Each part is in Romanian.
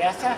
mireasa,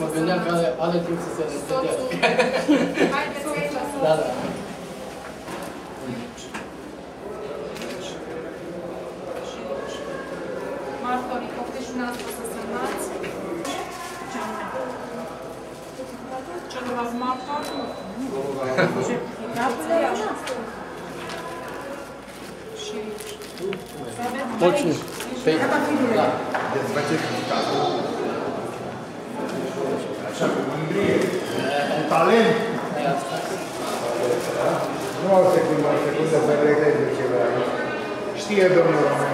Mă gândeam că are, are timp să se răspândească. da, da. Martorii, poftiți dumneavoastră să semnați. Celălalt martor? Și... Să aveți aici. Pe... Da. Dezbateți cu cazul. așa, cu mândrie, cu talent. Nu au secundă, secundă să regrezu ceva. Știe domnul Român.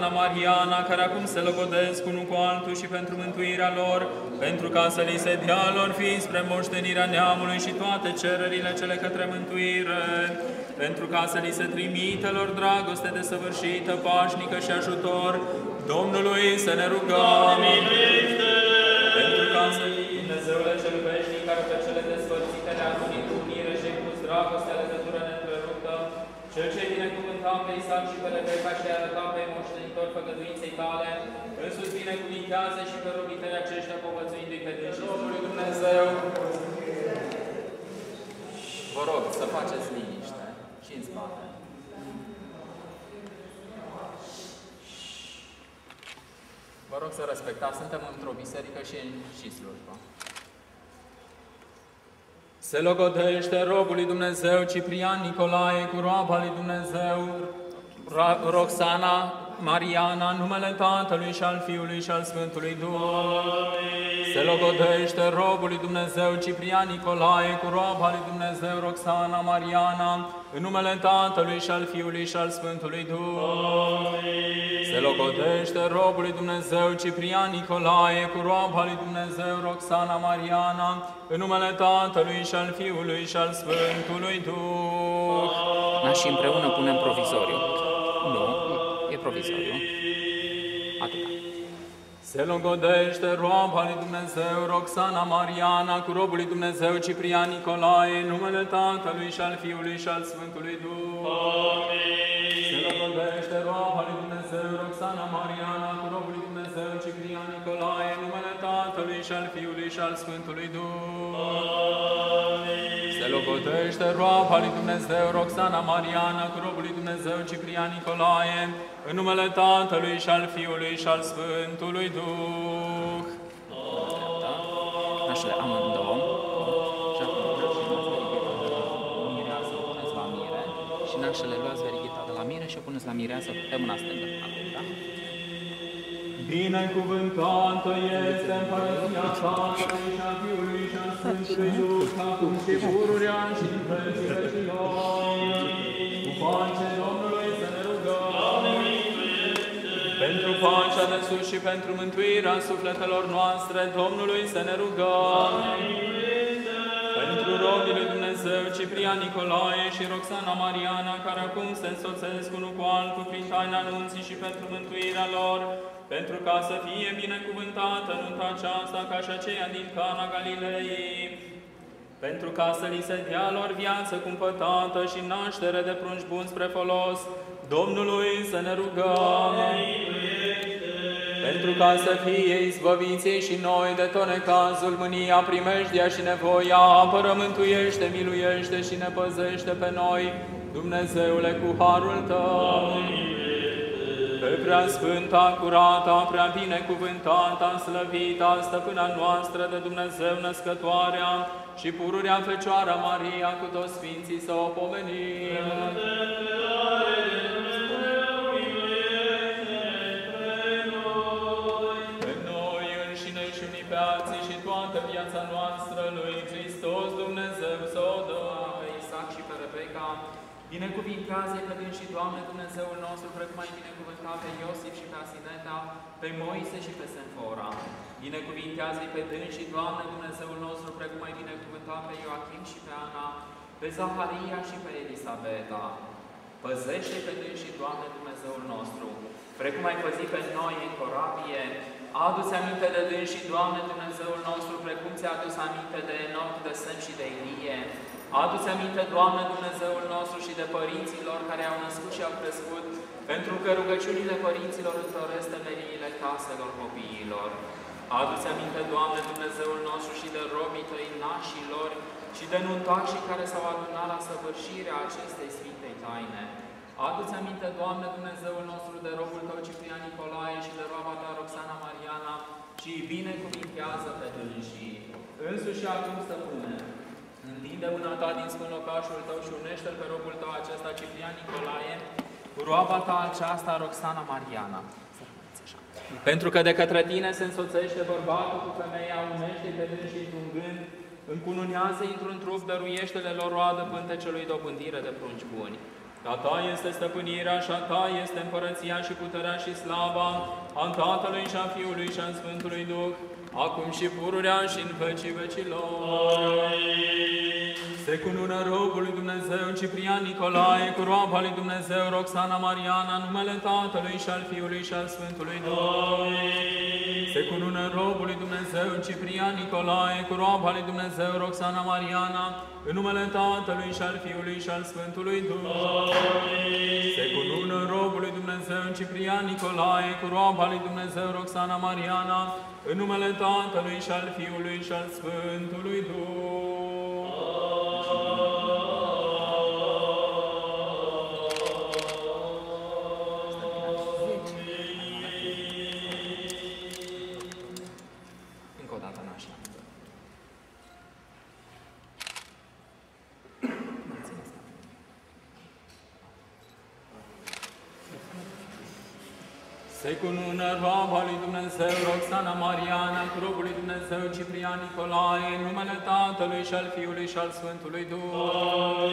Ana Mariana, care acum se logodesc unul cu altul și pentru mântuirea lor, pentru ca să li se dea lor fiind spre moștenirea neamului și toate cererile cele către mântuire, pentru ca să li se trimită lor dragoste desăvârșită, pașnică și ajutor, Domnului să ne rugăm, pentru ca să da? pe Isaac și pe Rebecca și a arătat pe moștenitor făgăduinței tale, însuți binecuvintează și pe robii tăi aceștia povățuindu-i pe dânsi Domnului Dumnezeu. Vă rog să faceți liniște și în spate. Vă rog să respectați, suntem într-o biserică și în și slujbă. Se logodește robul lui Dumnezeu Ciprian Nicolae cu roaba lui Dumnezeu Ra- Roxana Mariana în numele Tatălui și al Fiului și al Sfântului Duh. Se logodește robul lui Dumnezeu Ciprian Nicolae cu roaba lui Dumnezeu Roxana Mariana în numele Tatălui și al Fiului și al Sfântului Duh. Se logodește robul lui Dumnezeu Ciprian Nicolae cu roaba lui Dumnezeu Roxana Mariana în numele Tatălui și al Fiului și al Sfântului Duh. Da, și împreună punem provizoriu. Nu, e provizoriu. Atâta. Se logodește roaba lui Dumnezeu Roxana Mariana cu robul lui Dumnezeu Ciprian Nicolae în numele Tatălui și al Fiului și al Sfântului Duh. Se logodește roaba lui Dumnezeu Roxana Mariana cu robul lui Dumnezeu Ciprian Nicolae în numele Tatălui și al Fiului și al Sfântului Duh. Se logodește roaba lui Dumnezeu Roxana Mariana cu robul lui Dumnezeu Ciprian Nicolae în numele Tatălui și al Fiului și al Sfântului Duh. Nașele amândouă. Și acum mireasă o puneți la mire și nașele luați verighita de la mire și o puneți la mireasă pe mâna stângă. Acum, da? Binecuvântată este împărăția Tatălui și a Fiului și a Sfântului Duh, acum și pururea și în vecii vecilor. Cu pace Domnului să ne rugăm. Pentru pacea de sus și pentru mântuirea sufletelor noastre, Domnului să ne rugăm. Pentru robii lui Dumnezeu, Ciprian Nicolae și Roxana Mariana, care acum se însoțesc unul cu altul prin taina anunții și pentru mântuirea lor, pentru ca să fie binecuvântată nunta aceasta ca și aceea din Cana Galilei, pentru ca să li se dea lor viață cumpătată și naștere de prunci buni spre folos, Domnului să ne rugăm. Pentru ca să fie izbăviți și noi de tot necazul, mânia, primejdia și nevoia, apără, mântuiește, miluiește și ne păzește pe noi, Dumnezeule, cu harul Tău. Pe prea sfânta, curata, prea binecuvântata, slăvita, stăpâna noastră de Dumnezeu născătoarea și pururea Fecioara Maria cu toți Sfinții să o pomenim. Pe binecuvintează pe din și Doamne Dumnezeul nostru, precum ai binecuvântat pe Iosif și pe Asineta, pe Moise și pe Senfora. Binecuvintează-i pe dâns și Doamne Dumnezeul nostru, precum ai binecuvântat pe Ioachim și pe Ana, pe Zaharia și pe Elisabeta. Păzește pe dâns și Doamne Dumnezeul nostru, precum ai păzit pe noi în corabie, adu-ți aminte de dâns și Doamne Dumnezeul nostru, precum ți-a adus aminte de Enoch, de Sem și de Ilie. Adu-ți aminte, Doamne Dumnezeul nostru, și de părinților care au născut și au crescut, pentru că rugăciunile părinților întoresc temeriile caselor copiilor. Adu-ți aminte, Doamne Dumnezeul nostru, și de robii tăi nașilor, și de nuntașii care s-au adunat la săvârșirea acestei sfintei taine. Adu-ți aminte, Doamne Dumnezeul nostru, de robul tău Ciprian Nicolae și de roaba ta Roxana Mariana, și îi binecuvintează pe dânsii. Însuși acum, stăpâne, întinde mâna ta din sfânt locașul tău și unește-l pe robul tău acesta, Ciprian Nicolae, cu roaba ta aceasta, Roxana Mariana. Să rămâneți așa. Pentru că de către tine se însoțește bărbatul cu femeia, unește pe dânsii într-un gând, încununează într-un trup, dăruiește-le lor roadă pântecelui dobândire de prunci buni. A ta este stăpânirea și a ta este împărăția și puterea și slava a Tatălui și a Fiului și a Sfântului Duh, acum și pururea și în vecii vecilor. Se Se cunună robul lui Dumnezeu Ciprian Nicolae, cu roaba lui Dumnezeu Roxana Mariana, numele Tatălui și al Fiului și al Sfântului Duh. Se cunună robul lui Dumnezeu Ciprian Nicolae, cu roaba lui Dumnezeu Roxana Mariana, în numele Tatălui și al Fiului și al Sfântului Duh. Se cunună robul lui Dumnezeu Ciprian Nicolae, cu roaba lui Dumnezeu Roxana Mariana, în numele Tatălui și al Fiului și al Sfântului Duh. Cunună roaba lui Dumnezeu Roxana Mariana, cu robul lui Dumnezeu Ciprian Nicolae, în numele Tatălui și al Fiului și al Sfântului Duh.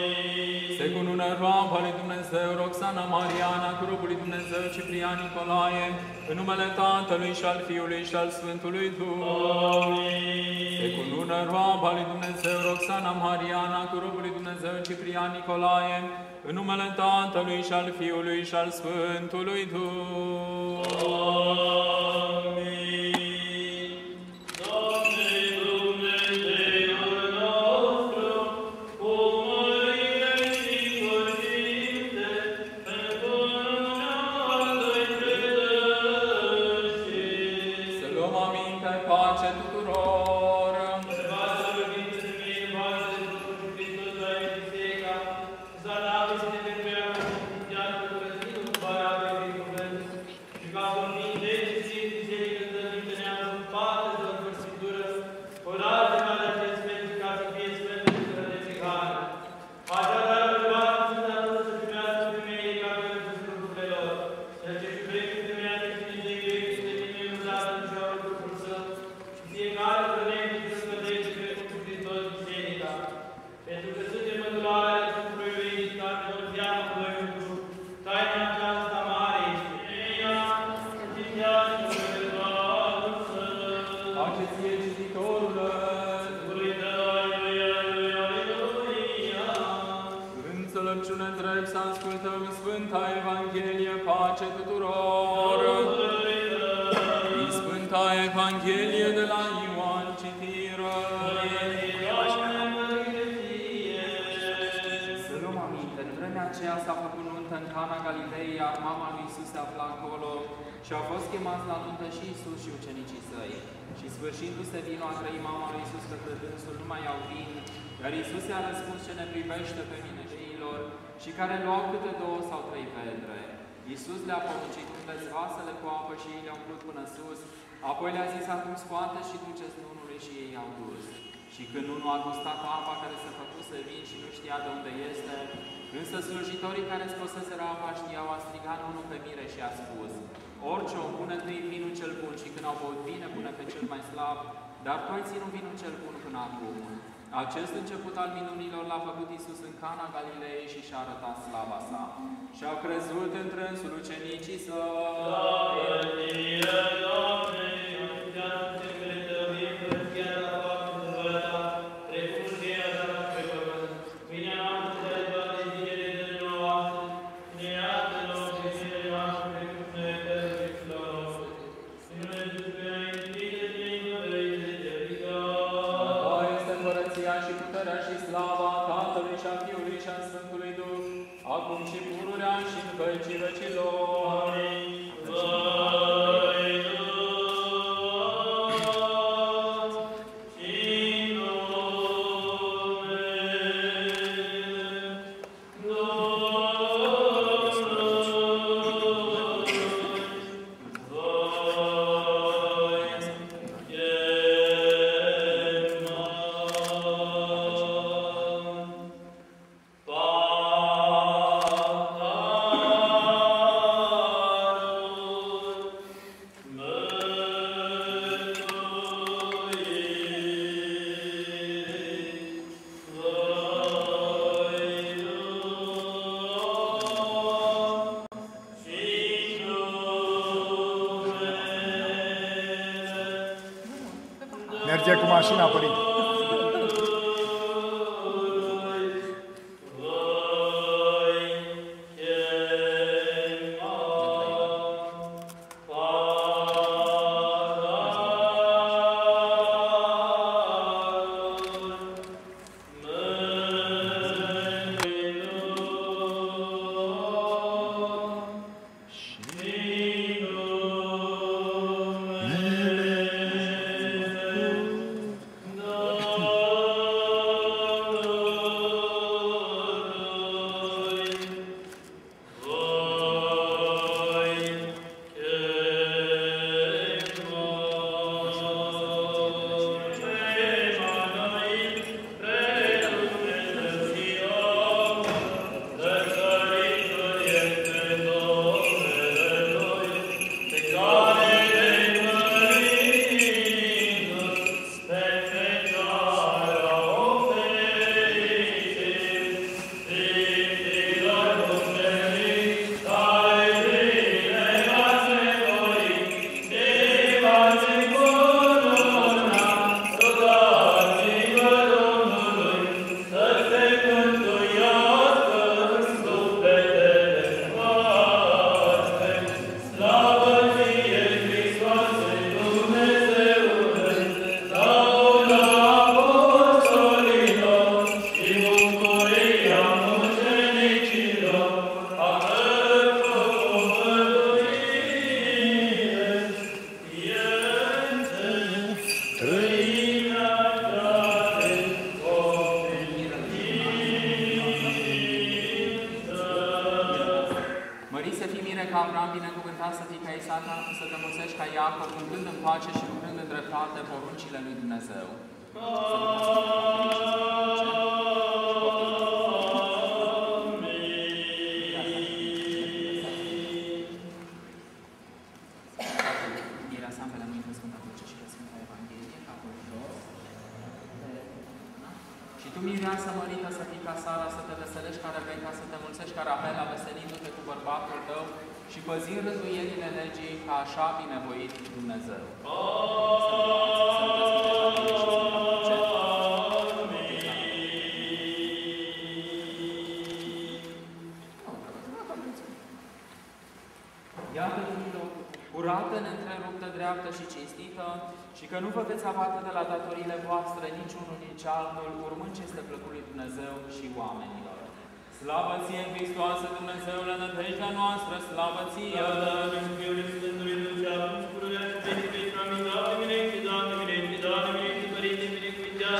Se cunună roaba lui Dumnezeu Roxana Mariana, cu robul lui Dumnezeu Ciprian Nicolae, în numele Tatălui și al Fiului și al Sfântului Duh. Se cunună roaba lui Dumnezeu Roxana Mariana, cu robul lui Dumnezeu Ciprian Nicolae, în numele Tatălui și al Fiului și al Sfântului Duh. Să și Isus și ucenicii săi. Și sfârșindu-se vinul, a trăit mama lui Isus către dânsul, nu mai au vin, iar Isus i-a răspuns ce ne privește pe mine și ilor, și care luau câte două sau trei vedre. Isus le-a poruncit, umpeți vasele cu apă și ei le-au umplut până sus, apoi le-a zis, acum scoate și duceți nunului și ei au dus. Și când unul a gustat apa care se făcuse vin și nu știa de unde este, însă slujitorii care scoseseră apa știau, a strigat unul pe mire și a spus, Orice om pune întâi vinul cel bun și când au băut bine pune pe cel mai slab, dar tu ai ținut vinul cel bun până acum. Acest început al minunilor l-a făcut Isus în Cana Galilei și și-a arătat slava sa. Și au crezut între însul ucenicii Ta altul, urmând ce este plăcut lui Dumnezeu și oamenilor. Slavă ție, Hristoase Dumnezeule, nădejdea noastră, slavă ție!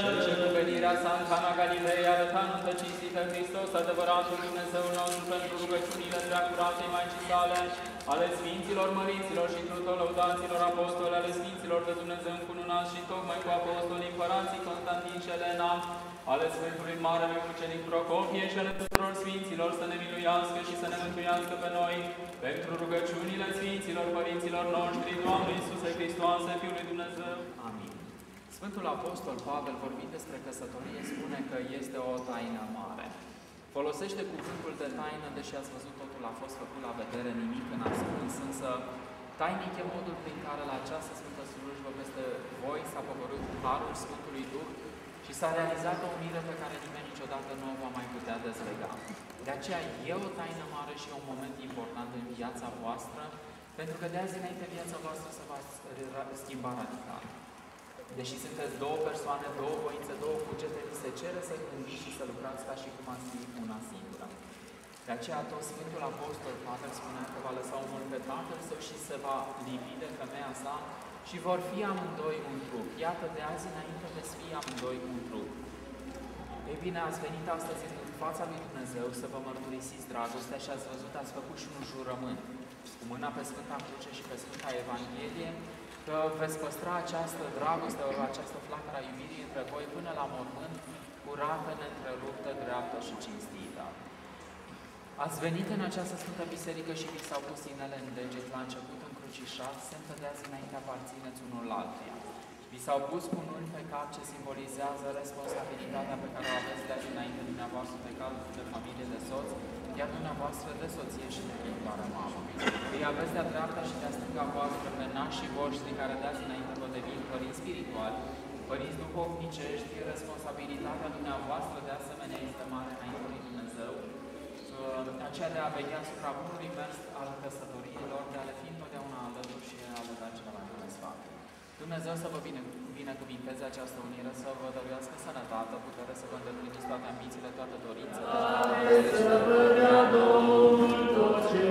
Cel ce cu venirea sa în Cana Galilei arăta în cinstită Hristos, adevăratul Dumnezeu nostru, pentru rugăciunile preacuratei Maicii sale, ale Sfinților Mărinților și tuturor lăudaților apostoli ale Sfinților de Dumnezeu încununați și tocmai cu apostolii împărații Constantin și Elena, ale Sfântului Marele Mucenic Procopie și ale tuturor Sfinților să ne miluiască și să ne mântuiască pe noi, pentru rugăciunile Sfinților Părinților noștri, Doamne Iisuse Hristoase, Fiul lui Dumnezeu. Amin. Sfântul Apostol Pavel, vorbind despre căsătorie, spune că este o taină mare. Folosește cuvântul de taină, deși ați văzut totul a fost făcut la vedere, nimic în ascuns, însă tainic e modul prin care la această Sfântă Slujbă peste voi s-a pogorât Harul Sfântului Duh și s-a realizat o unire pe care nimeni niciodată nu o va mai putea dezlega. De aceea e o taină mare și e un moment important în viața voastră, pentru că de azi înainte viața voastră se va schimba radical. Deși sunteți două persoane, două voințe, două cugete, vi se cere să gândiți și să lucrați ca și cum ați fi una singură. De aceea tot Sfântul Apostol Pavel spunea că va lăsa omul pe tatăl său și se va lipi de femeia sa și vor fi amândoi un trup. Iată, de azi înainte veți fi amândoi un trup. Ei bine, ați venit astăzi în fața lui Dumnezeu să vă mărturisiți dragostea și ați văzut, ați făcut și un jurământ cu mâna pe Sfânta Cruce și pe Sfânta Evanghelie, că veți păstra această dragoste, această flacără a iubirii între voi până la mormânt, curată, neîntreruptă, dreaptă și cinstită. Ați venit în această Sfântă Biserică și vi s-au pus inele în deget la început încrucișat, semn că de azi înainte aparțineți unul altuia. Vi s-au pus cununi pe cap ce simbolizează responsabilitatea pe care o aveți de azi înainte dumneavoastră de cap de familie de soț, iar dumneavoastră de soție și de viitoare mamă. Îi aveți de-a dreapta și de-a stânga voastră pe nașii voștri care de azi înainte vă devin părinți spirituali, părinți duhovnicești, responsabilitatea dumneavoastră de asemenea este mare înainte lui Dumnezeu, aceea de a veghe asupra bunului mers al căsătoriilor, de a le fi întotdeauna alături și a le da celălalt sfat. Dumnezeu să vă bine, binecuvinteze această unire, să vă dăruiască sănătate, putere să vă îndepliniți toate ambițiile, toate dorințele. Amin, să vă dea Domnul tot ce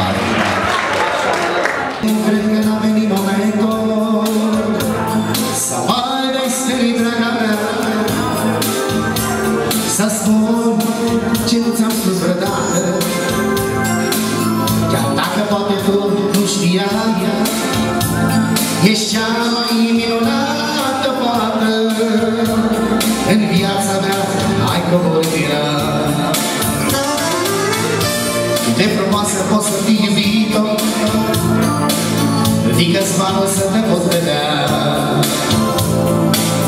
yeah câțiva să te pot vedea.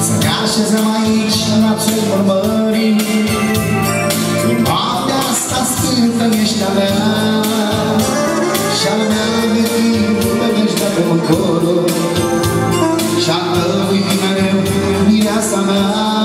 Să ne așezăm aici în acel urmări În noaptea asta sfântă ești a mea. Și a mea de timp pe vești de pe încolo Și a tău e mereu mireasa mea.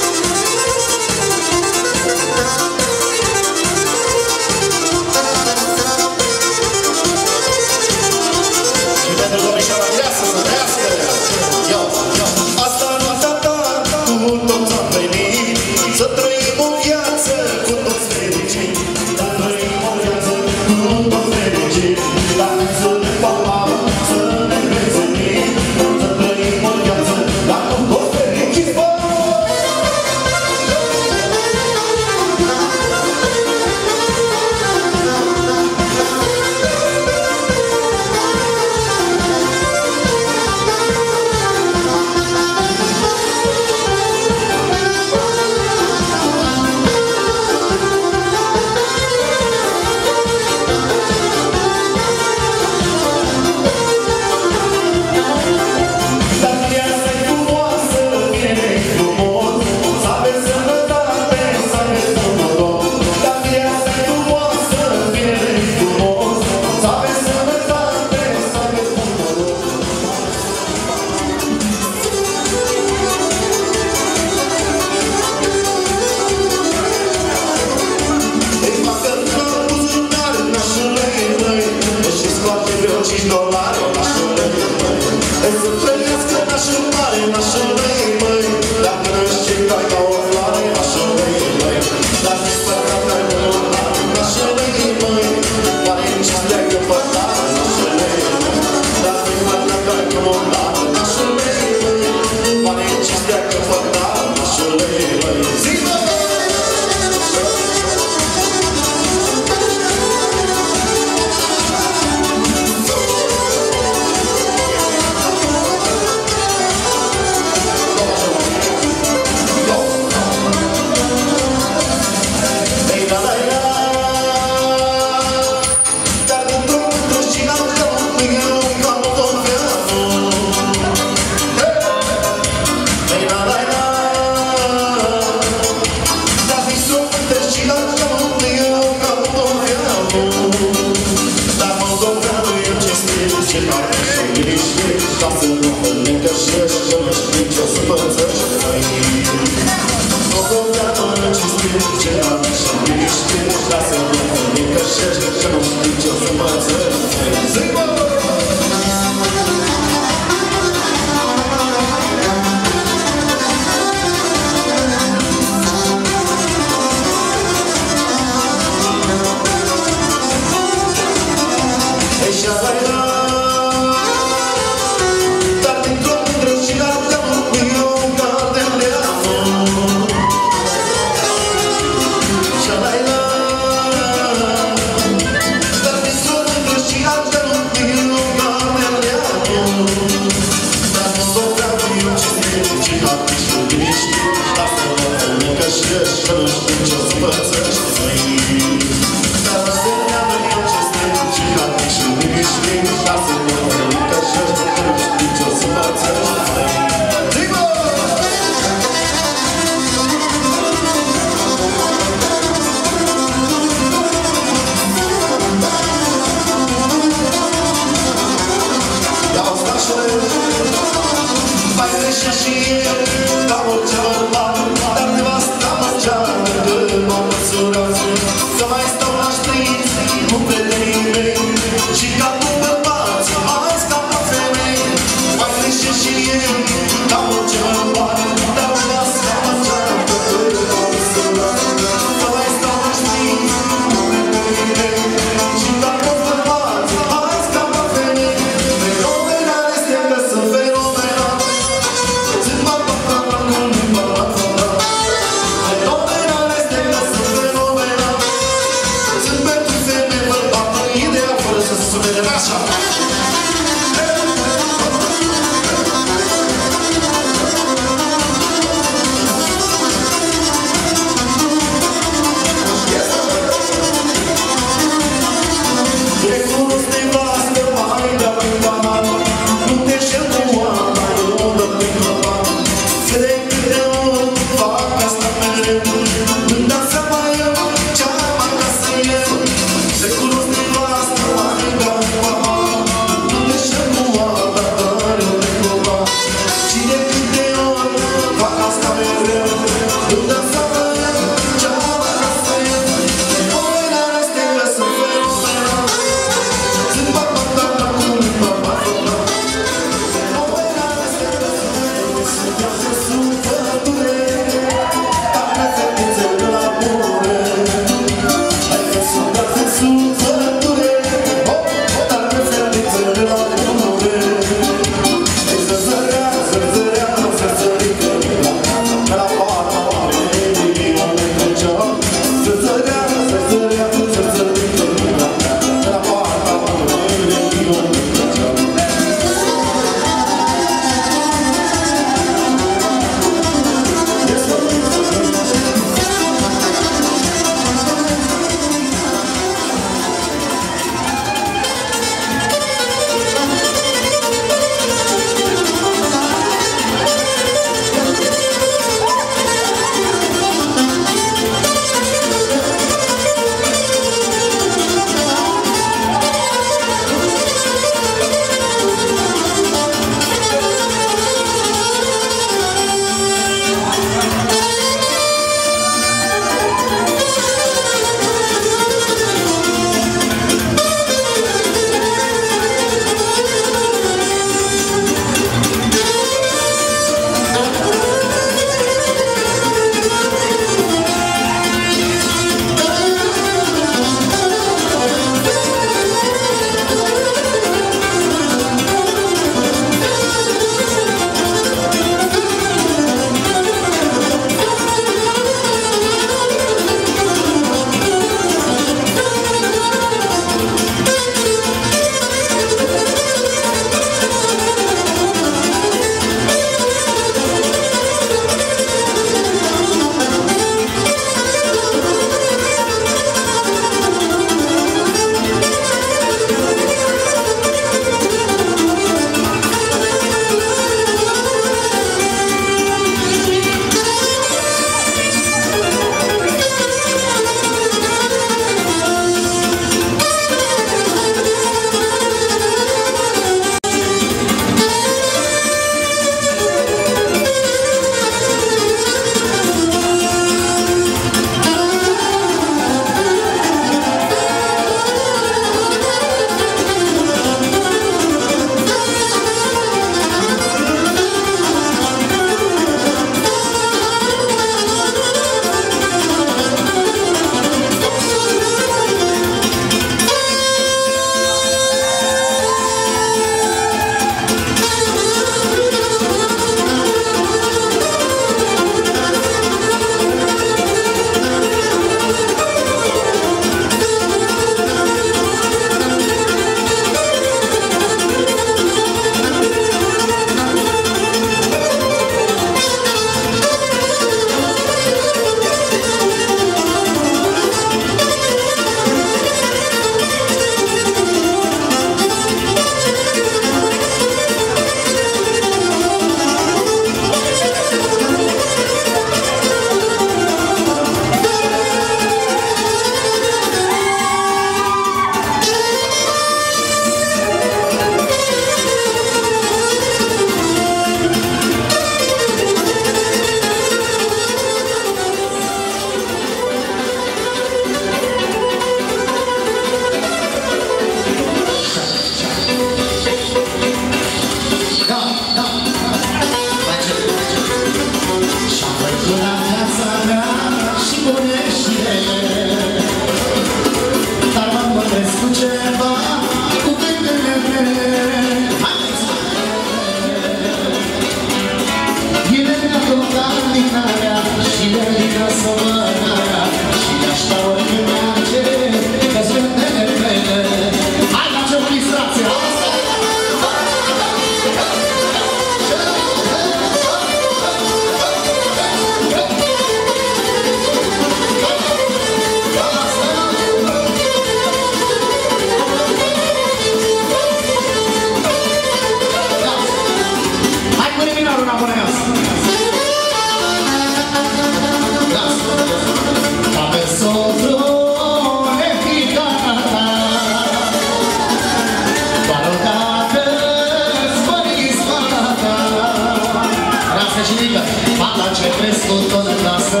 făcut o clasă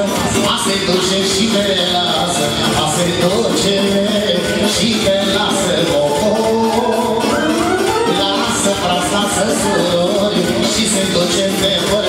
A se duce și te lasă A se duce și te lasă oh, oh. oh, oh. Lasă prasta să sori Și se duce pe voi